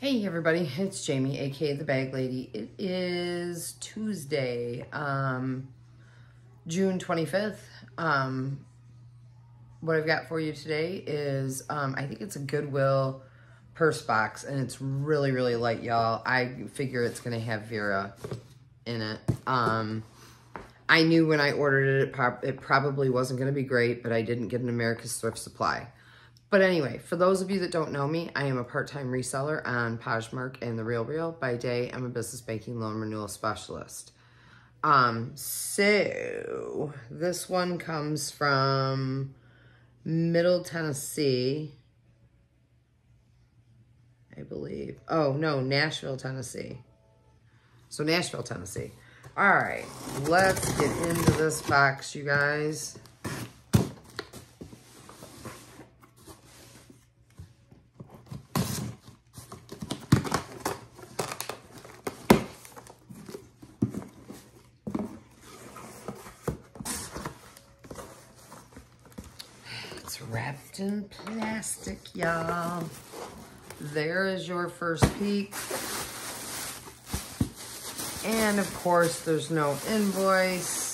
Hey everybody, it's Jamie, aka the Bag Lady. It is Tuesday, um, June 25th. Um, what I've got for you today is, um, I think it's a Goodwill purse box, and it's really, really light, y'all. I figure it's going to have Vera in it. Um, I knew when I ordered it, it, it probably wasn't going to be great, but I didn't get an America's Thrift Supply. But anyway, for those of you that don't know me, I am a part-time reseller on Poshmark and The Real Real. By day, I'm a business banking loan renewal specialist. Um, so this one comes from Middle Tennessee, I believe. Oh, no, Nashville, Tennessee. So Nashville, Tennessee. All right, let's get into this box, you guys. It's wrapped in plastic, y'all. There is your first peek. And of course, there's no invoice.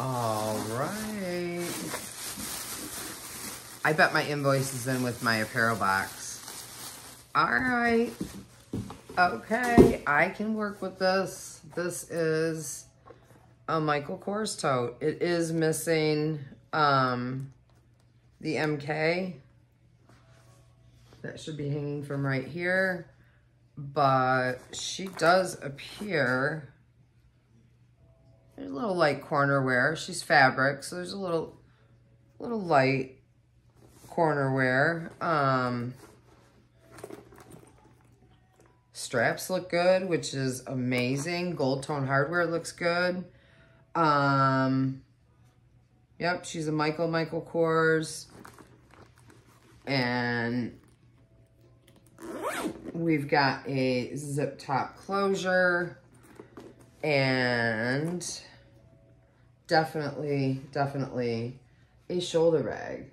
All right. I bet my invoice is in with my apparel box. All right. Okay, I can work with this. This is a Michael Kors tote. It is missing um, the MK. That should be hanging from right here. But she does appear, there's a little light corner wear. She's fabric, so there's a little, little light corner wear. Um, straps look good, which is amazing. Gold tone hardware looks good. Um, yep, she's a Michael Michael Kors. And we've got a zip top closure. And definitely, definitely a shoulder bag.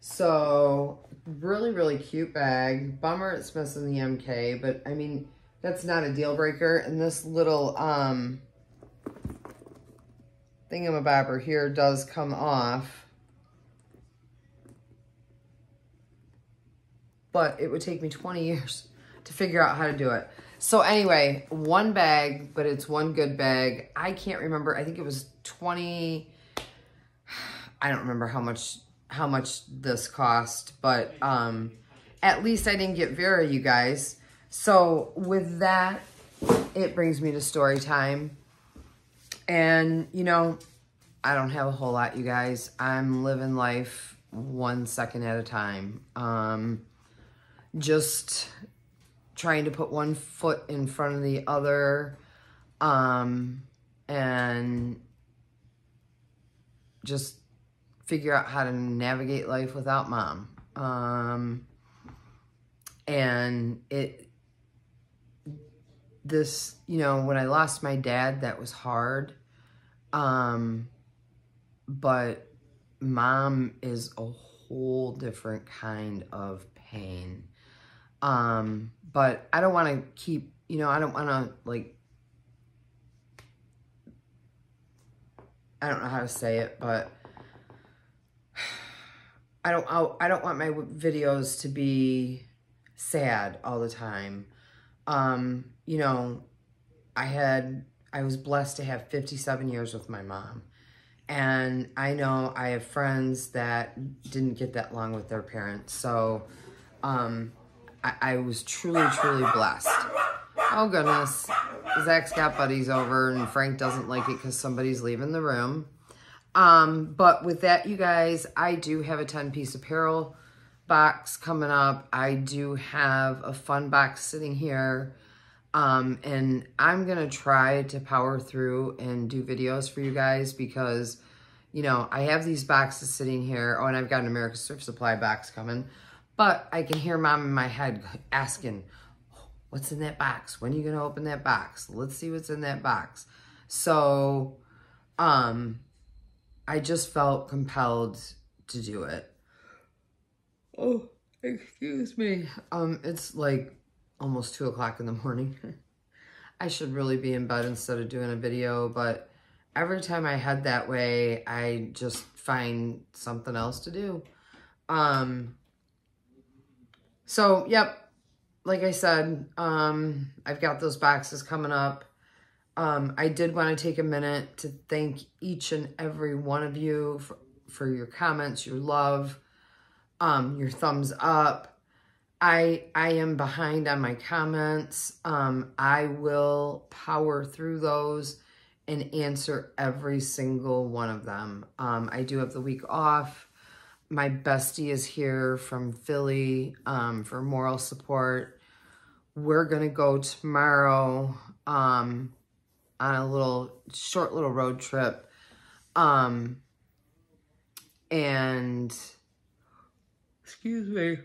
So, really, really cute bag. Bummer it's missing the MK, but I mean, that's not a deal breaker. And this little, um, thingamabobber here does come off. But it would take me 20 years to figure out how to do it. So anyway, one bag, but it's one good bag. I can't remember. I think it was 20. I don't remember how much how much this cost, but um, at least I didn't get Vera, you guys. So with that, it brings me to story time. And, you know, I don't have a whole lot, you guys. I'm living life one second at a time. Um, just trying to put one foot in front of the other. Um, and just figure out how to navigate life without mom. Um, and it, this, you know, when I lost my dad, that was hard. Um, but mom is a whole different kind of pain. Um, but I don't want to keep, you know, I don't want to like, I don't know how to say it, but I don't, I don't want my videos to be sad all the time. Um, you know, I had, I was blessed to have 57 years with my mom. And I know I have friends that didn't get that long with their parents. So, um, I, I was truly, truly blessed. Oh goodness. Zach's got buddies over and Frank doesn't like it because somebody's leaving the room. Um, but with that, you guys, I do have a 10-piece apparel box coming up. I do have a fun box sitting here. Um, and I'm going to try to power through and do videos for you guys because, you know, I have these boxes sitting here. Oh, and I've got an American Thrift Supply box coming. But I can hear mom in my head asking, what's in that box? When are you going to open that box? Let's see what's in that box. So, um, I just felt compelled to do it. Oh, excuse me. Um, it's like almost two o'clock in the morning. I should really be in bed instead of doing a video, but every time I head that way, I just find something else to do. Um, so, yep, like I said, um, I've got those boxes coming up. Um, I did want to take a minute to thank each and every one of you for, for your comments, your love, um, your thumbs up. I I am behind on my comments. Um, I will power through those and answer every single one of them. Um, I do have the week off. My bestie is here from Philly um, for moral support. We're going to go tomorrow um, on a little short little road trip. Um, and excuse me,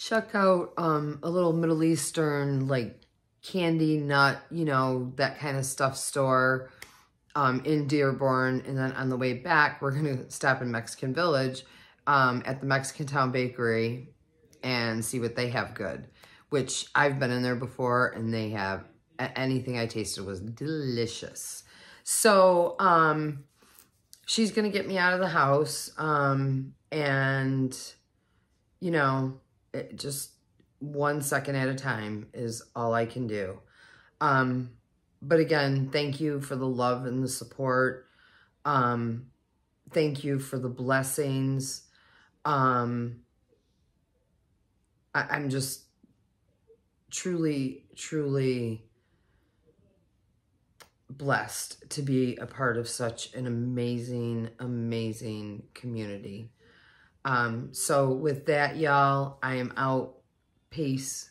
check out um, a little Middle Eastern like candy nut, you know, that kind of stuff store um, in Dearborn. And then on the way back, we're going to stop in Mexican Village um, at the Mexican Town Bakery and see what they have good, which I've been in there before and they have anything I tasted was delicious. So, um, she's going to get me out of the house. Um, and, you know, it just one second at a time is all I can do. Um, but again, thank you for the love and the support. Um, thank you for the blessings. Um, I, I'm just truly, truly blessed to be a part of such an amazing, amazing community. Um, so with that, y'all, I am out. Peace.